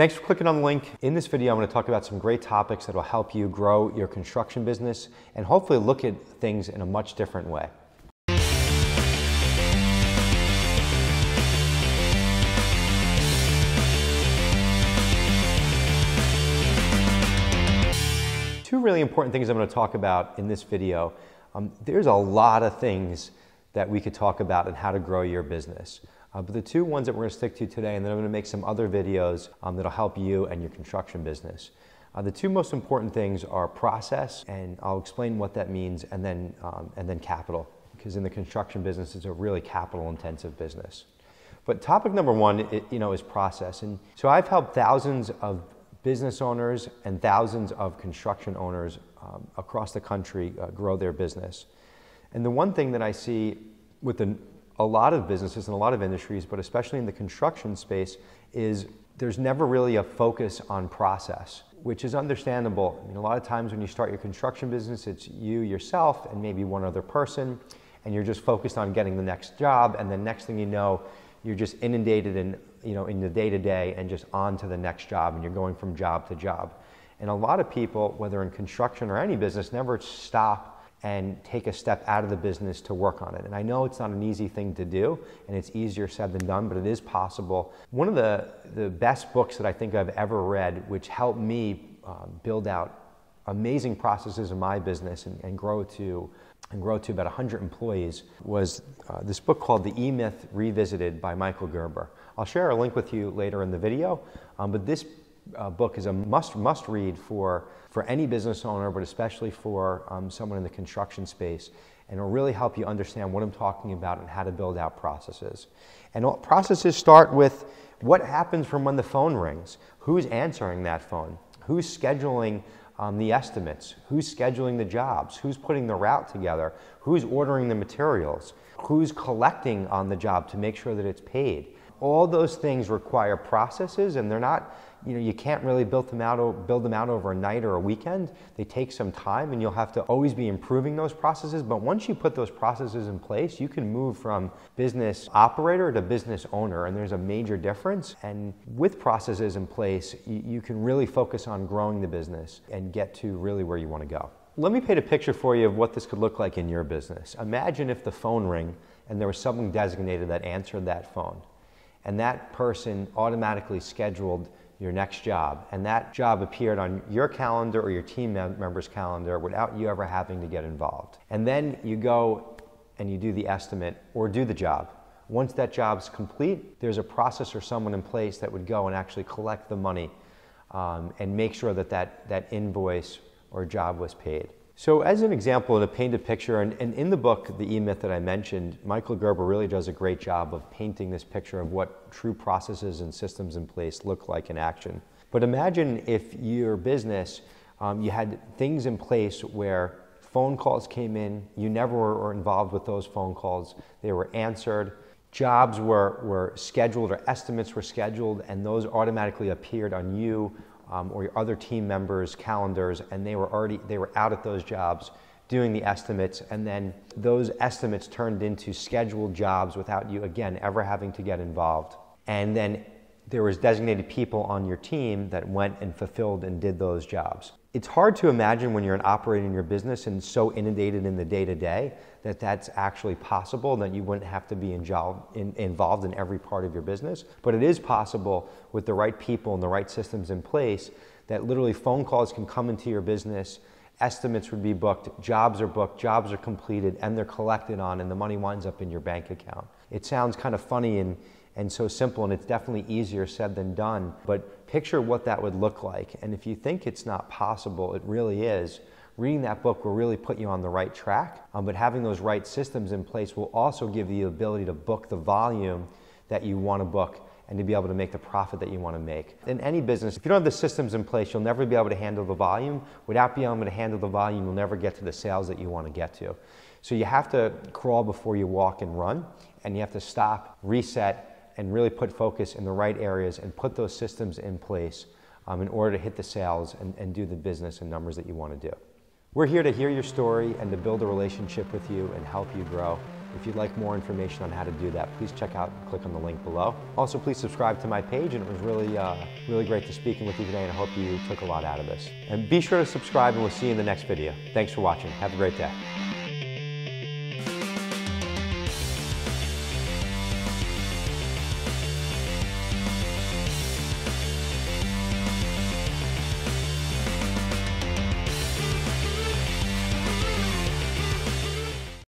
Thanks for clicking on the link. In this video, I'm going to talk about some great topics that will help you grow your construction business and hopefully look at things in a much different way. Two really important things I'm going to talk about in this video. Um, there's a lot of things that we could talk about and how to grow your business. Uh, but the two ones that we're going to stick to today, and then I'm going to make some other videos um, that'll help you and your construction business. Uh, the two most important things are process, and I'll explain what that means, and then, um, and then capital, because in the construction business, it's a really capital-intensive business. But topic number one, it, you know, is process. And so I've helped thousands of business owners and thousands of construction owners um, across the country uh, grow their business. And the one thing that I see with the, a lot of businesses and a lot of industries, but especially in the construction space, is there's never really a focus on process, which is understandable. I mean, a lot of times when you start your construction business, it's you yourself and maybe one other person, and you're just focused on getting the next job, and the next thing you know, you're just inundated in, you know, in the day to day and just on to the next job, and you're going from job to job. And a lot of people, whether in construction or any business, never stop and take a step out of the business to work on it. And I know it's not an easy thing to do, and it's easier said than done, but it is possible. One of the, the best books that I think I've ever read, which helped me uh, build out amazing processes in my business and, and grow to and grow to about 100 employees was uh, this book called The E-Myth Revisited by Michael Gerber. I'll share a link with you later in the video, um, but this uh, book is a must, must read for, for any business owner, but especially for um, someone in the construction space. And it'll really help you understand what I'm talking about and how to build out processes. And all, processes start with what happens from when the phone rings, who's answering that phone, who's scheduling um, the estimates, who's scheduling the jobs, who's putting the route together, who's ordering the materials, who's collecting on the job to make sure that it's paid. All those things require processes and they're not you know, you can't really build them out, build them out over a night or a weekend. They take some time and you'll have to always be improving those processes. But once you put those processes in place, you can move from business operator to business owner and there's a major difference. And with processes in place, you, you can really focus on growing the business and get to really where you want to go. Let me paint a picture for you of what this could look like in your business. Imagine if the phone rang and there was someone designated that answered that phone and that person automatically scheduled your next job, and that job appeared on your calendar or your team member's calendar without you ever having to get involved. And then you go and you do the estimate or do the job. Once that job's complete, there's a process or someone in place that would go and actually collect the money um, and make sure that, that that invoice or job was paid. So as an example, to paint a picture, and, and in the book, The E-Myth that I mentioned, Michael Gerber really does a great job of painting this picture of what true processes and systems in place look like in action. But imagine if your business, um, you had things in place where phone calls came in, you never were involved with those phone calls, they were answered, jobs were, were scheduled or estimates were scheduled, and those automatically appeared on you um, or your other team members' calendars, and they were already they were out at those jobs doing the estimates, and then those estimates turned into scheduled jobs without you again ever having to get involved. And then there was designated people on your team that went and fulfilled and did those jobs. It's hard to imagine when you're an operator in your business and so inundated in the day to day that that's actually possible, that you wouldn't have to be involved in, involved in every part of your business. But it is possible with the right people and the right systems in place that literally phone calls can come into your business, estimates would be booked, jobs are booked, jobs are completed, and they're collected on, and the money winds up in your bank account. It sounds kind of funny and and so simple, and it's definitely easier said than done. But picture what that would look like. And if you think it's not possible, it really is. Reading that book will really put you on the right track, um, but having those right systems in place will also give you the ability to book the volume that you want to book and to be able to make the profit that you want to make. In any business, if you don't have the systems in place, you'll never be able to handle the volume. Without being able to handle the volume, you'll never get to the sales that you want to get to. So you have to crawl before you walk and run, and you have to stop, reset, and really put focus in the right areas and put those systems in place um, in order to hit the sales and, and do the business and numbers that you want to do. We're here to hear your story and to build a relationship with you and help you grow. If you'd like more information on how to do that, please check out and click on the link below. Also, please subscribe to my page, and it was really, uh, really great to speaking with you today, and I hope you took a lot out of this. And be sure to subscribe, and we'll see you in the next video. Thanks for watching. Have a great day.